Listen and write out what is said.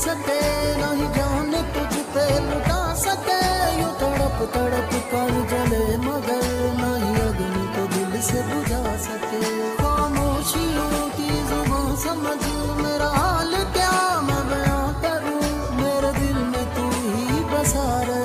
सके नहीं जान तुझ पे लुटा सके। यू तड़प तड़प कर जले, मगर नहीं अग्नि तो दिल से बुझा सके। खामोशियों की जुबा समझ, मेरा हाल क्या? मैं बयां करूँ, मेरे दिल में तू ही बसा रहे।